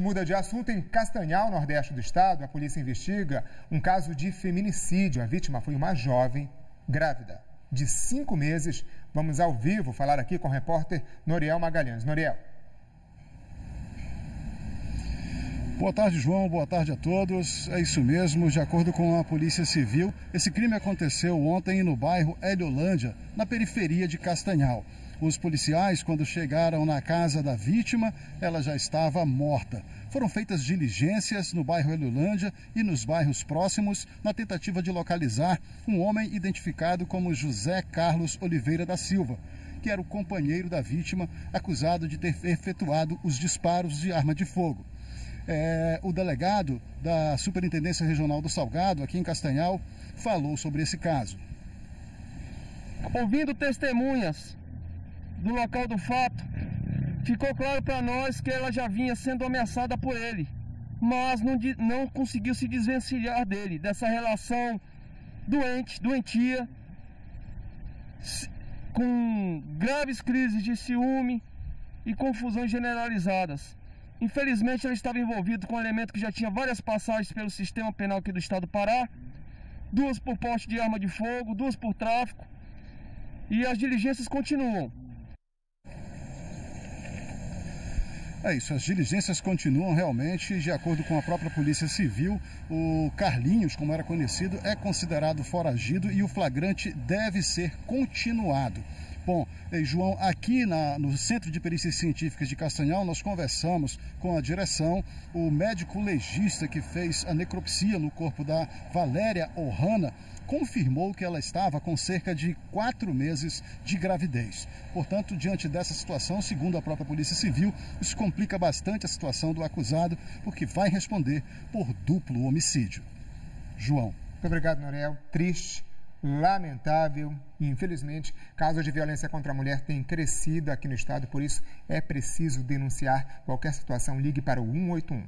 muda de assunto. Em Castanhal, nordeste do estado, a polícia investiga um caso de feminicídio. A vítima foi uma jovem grávida de cinco meses. Vamos ao vivo falar aqui com o repórter Noriel Magalhães. Noriel. Boa tarde, João. Boa tarde a todos. É isso mesmo. De acordo com a Polícia Civil, esse crime aconteceu ontem no bairro Heliolândia, na periferia de Castanhal. Os policiais, quando chegaram na casa da vítima, ela já estava morta. Foram feitas diligências no bairro Heliolândia e nos bairros próximos na tentativa de localizar um homem identificado como José Carlos Oliveira da Silva, que era o companheiro da vítima acusado de ter efetuado os disparos de arma de fogo. É, o delegado da Superintendência Regional do Salgado, aqui em Castanhal, falou sobre esse caso. Ouvindo testemunhas do local do fato, ficou claro para nós que ela já vinha sendo ameaçada por ele, mas não, não conseguiu se desvencilhar dele, dessa relação doente, doentia, com graves crises de ciúme e confusões generalizadas. Infelizmente, ele estava envolvido com um elemento que já tinha várias passagens pelo sistema penal aqui do estado do Pará, duas por porte de arma de fogo, duas por tráfico, e as diligências continuam. É isso, as diligências continuam realmente, de acordo com a própria Polícia Civil. O Carlinhos, como era conhecido, é considerado foragido e o flagrante deve ser continuado. Bom, João, aqui na, no Centro de Perícias Científicas de Castanhal, nós conversamos com a direção, o médico legista que fez a necropsia no corpo da Valéria Ohana confirmou que ela estava com cerca de quatro meses de gravidez. Portanto, diante dessa situação, segundo a própria Polícia Civil, isso complica bastante a situação do acusado, porque vai responder por duplo homicídio. João. Muito obrigado, Norel. Triste lamentável infelizmente, casos de violência contra a mulher têm crescido aqui no estado, por isso é preciso denunciar qualquer situação. Ligue para o 181.